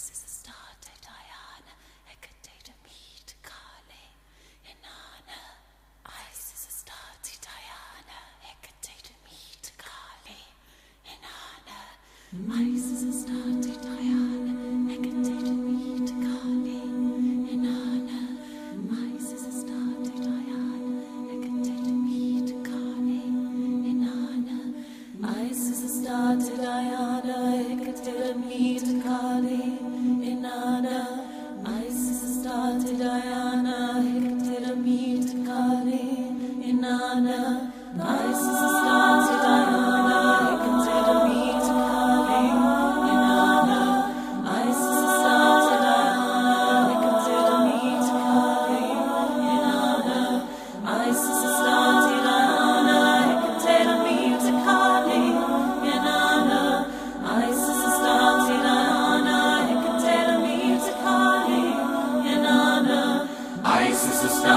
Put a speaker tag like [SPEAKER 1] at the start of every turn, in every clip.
[SPEAKER 1] Isis, Astarte, Diana, Hecate, Demeter, Kali, Inanna. Isis, Astarte, Diana, Hecate, Demeter, Kali, Inanna. Isis, Astarte, Diana, Hecate, Demeter, Kali, Inanna. Isis, Astarte, Diana, Hecate, Demeter, Kali, Inanna. Isis, Astarte, Diana, Hecate, Isis, Astarte, Diana, Hecate, Demeter, Kali, Inanna. Isis.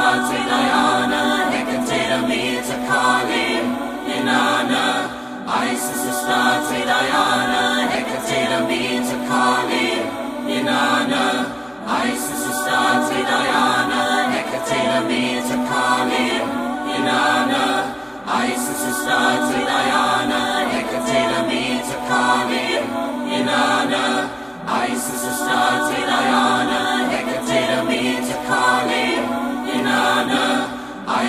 [SPEAKER 1] Isis, Astarte, Diana, Hecate, Demeter, Kali, Inanna. Isis, Astarte, Diana, Hecate, Demeter, Kali, Inanna. Isis, Astarte, Diana, Hecate, Demeter, Kali, Inanna.
[SPEAKER 2] Isis, Astarte,